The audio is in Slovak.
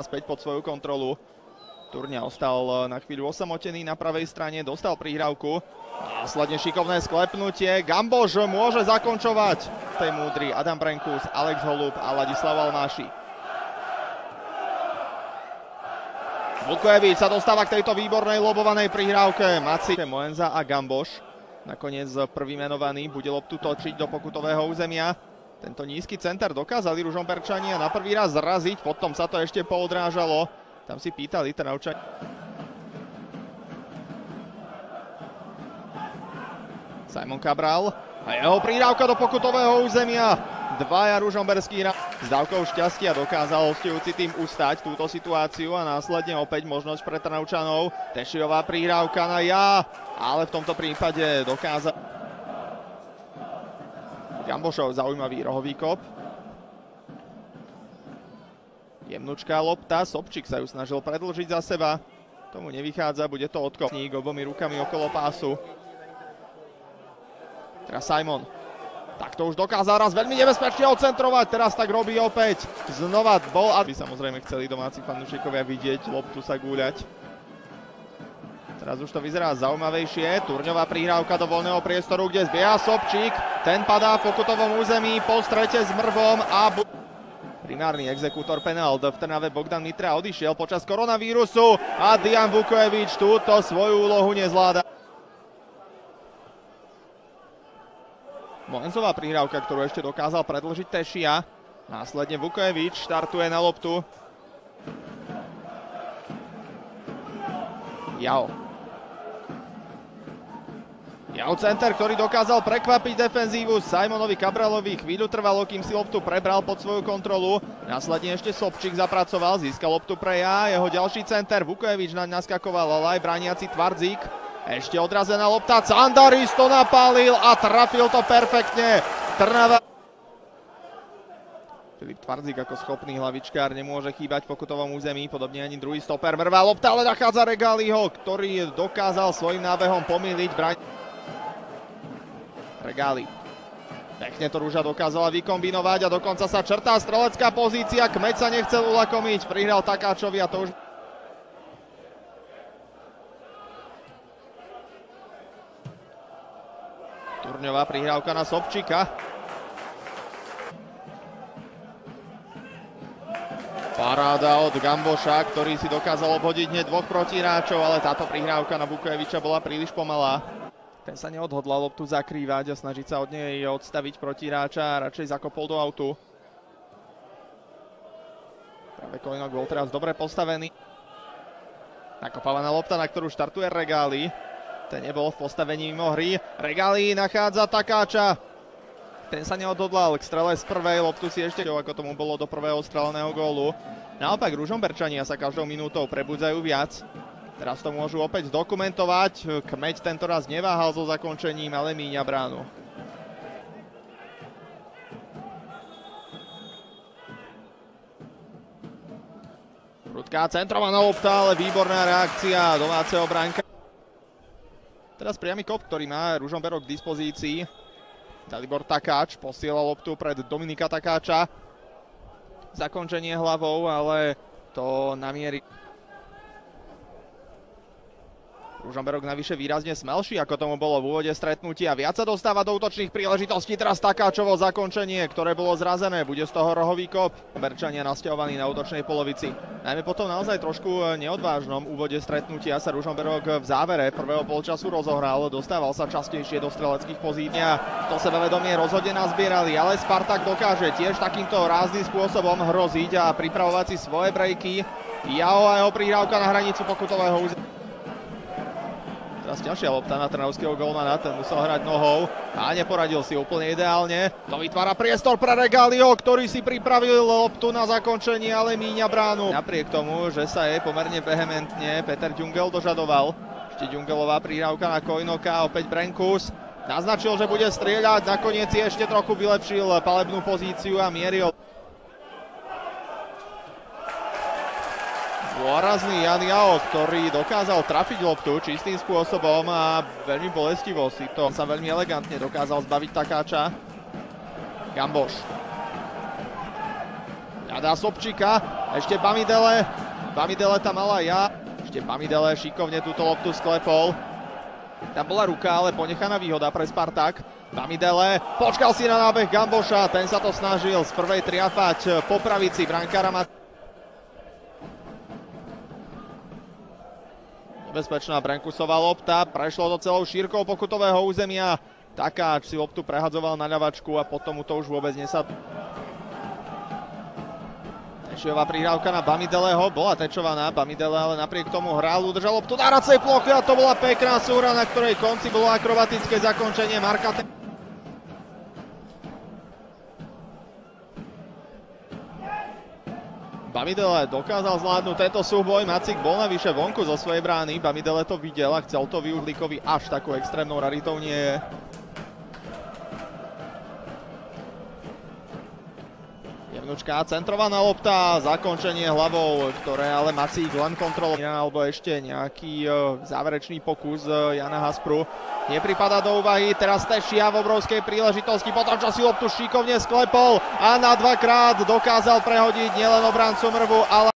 späť pod svoju kontrolu. Turňa ostal na chvíľu osamotený na pravej strane, dostal prihrávku. Následne šikovné sklepnutie. Gambož môže zakončovať. Tej múdry Adam Brenkus, Alex Holub a Ladislav Almáši. Vukojevič sa dostáva k tejto výbornej lobovanej prihrávke. Maci, Moenza a Gamboš. Nakoniec prvý menovaný bude loptu točiť do pokutového územia. Tento nízky center dokázali Ružomberčania na prvý raz zraziť, potom sa to ešte poodrážalo. Tam si pýtali Trnavčania. Simon Cabral a jeho prírávka do pokutového územia. Dvaja ružomberskí hra s dávkou šťastia dokázal hostujúci tým ustať túto situáciu a následne opäť možnosť pre Trnavčanov. Tešiová prírávka na ja, ale v tomto prípade dokázal Gambošov zaujímavý rohový kop. Jemnučká lopta, Sobčík sa ju snažil predlžiť za seba. Tomu nevychádza, bude to odkopník obomi rukami okolo pásu. Teraz Simon. Tak to už dokázal raz veľmi nebezpečne ocentrovať, teraz tak robí opäť. Znova bol, aby samozrejme chceli domáci fanúšikovia vidieť loptu sa gúľať. Teraz už to vyzerá zaujímavejšie. Turňová prihrávka do voľného priestoru, kde zbieha Sobčík. Ten padá v pokutovom území po strete s Mrvom a... Primárny exekútor penalt v Trnave Bogdan Mitra odišiel počas koronavírusu a Dian Vukojevič túto svoju úlohu nezvláda. Moenzová prihrávka, ktorú ešte dokázal predlžiť Tešia. Následne Vukojevič štartuje na loptu. Jao. Jau center, ktorý dokázal prekvapiť defenzívu Simonovi Cabralovi. Chvíľu trvalo, kým si loptu prebral pod svoju kontrolu. Následne ešte Sobčík zapracoval, získal loptu pre ja. Jeho ďalší center, Vukojevič naň naskakoval, ale aj brániaci Tvardzík. Ešte odrazená lopta, Candaris to napálil a trafil to perfektne. Trnava. Filip Tvardzík ako schopný hlavičkár nemôže chýbať v pokutovom území, podobne ani druhý stoper. Mrvá lopta, ale nachádza Regaliho, ktorý dokázal svojim nábehom pomýliť braň. Regáli. Pekne to Rúža dokázala vykombinovať a dokonca sa črtá strelecká pozícia. Kmeď sa nechcel ulakomiť, prihral Takáčovi a to už... Turňová prihrávka na Sobčíka. Paráda od Gamboša, ktorý si dokázal obhodiť hneď dvoch protiráčov, ale táto prihrávka na Vukojeviča bola príliš pomalá. Ten sa neodhodlal loptu zakrývať a snažiť sa od nej odstaviť protiráča a radšej zakopol do autu. Práve Kojnok bol teraz dobre postavený. Nakopávaná lopta, na ktorú štartuje Regáli. Ten nebol v postavení mimo hry. Regáli nachádza Takáča. Ten sa neodhodlal k strele z prvej, loptu si ešte, ako tomu bolo do prvého streleného gólu. Naopak Ružomberčania sa každou minútou prebudzajú viac. Teraz to môžu opäť zdokumentovať. Kmeď tento raz neváhal so zakončením, ale míňa bránu. Prudká centrovaná lopta, ale výborná reakcia domáceho bránka. Teraz priamy kop, ktorý má Ružomberok k dispozícii. Dalibor Takáč posiela loptu pred Dominika Takáča. Zakončenie hlavou, ale to namierí. Ružomberok navyše výrazne smelší, ako tomu bolo v úvode stretnutia. Viac sa dostáva do útočných príležitostí. Teraz Takáčovo zakončenie, ktoré bolo zrazené. Bude z toho rohový kop. Berčania nasťahovaní na útočnej polovici. Najmä potom naozaj trošku neodvážnom úvode stretnutia sa Ružomberok v závere prvého polčasu rozohral. Dostával sa častejšie do streleckých pozícií. To sebavedomie rozhodne nazbierali, ale Spartak dokáže tiež takýmto rázným spôsobom hroziť a pripravovať si svoje brejky. Jao a jeho prihrávka na hranicu pokutového územia. Teraz ťažšia lopta na trnavského golmana, ten musel hrať nohou a neporadil si úplne ideálne. To vytvára priestor pre Regalio, ktorý si pripravil loptu na zakončenie, ale míňa bránu. Napriek tomu, že sa jej pomerne vehementne Peter Ďungel dožadoval. Ešte Ďungelová prihrávka na Kojnoka, opäť Brenkus. Naznačil, že bude strieľať, nakoniec si ešte trochu vylepšil palebnú pozíciu a mieril. Dôrazný Jan Jao, ktorý dokázal trafiť loptu čistým spôsobom a veľmi bolestivo si to sa veľmi elegantne dokázal zbaviť Takáča. Gamboš. Hľadá Sobčíka, Ešte Bamidele. Bamidele tam mala ja. Ešte Bamidele šikovne túto loptu sklepol. Tam bola ruka, ale ponechaná výhoda pre Spartak. Bamidele počkal si na nábeh Gamboša, ten sa to snažil z prvej triafať po pravici brankára Mat- Nebezpečná Brankusová lopta, prešlo to celou šírkou pokutového územia. Takáč si loptu prehadzoval na ľavačku a potom mu to už vôbec nesad. Tešiová prihrávka na Bamideleho, bola tečovaná, Bamidele ale napriek tomu hral, udržal loptu na racej plochy a to bola pekná súra, na ktorej konci bolo akrobatické zakončenie Marka. Te- Bamidele dokázal zvládnuť tento súboj, Macik bol navyše vonku zo svojej brány, Bamidele to videl a chcel to využlíkovi až takou extrémnou raritou. Nie je. Jemnučká centrovaná lopta, zakončenie hlavou, ktoré ale Macík len kontroluje, alebo ešte nejaký e, záverečný pokus e, Jana Haspru. Nepripada do úvahy, teraz Tešia v obrovskej príležitosti, potom čo si loptu šikovne sklepol a na dvakrát dokázal prehodiť nielen obrancu Mrvu, ale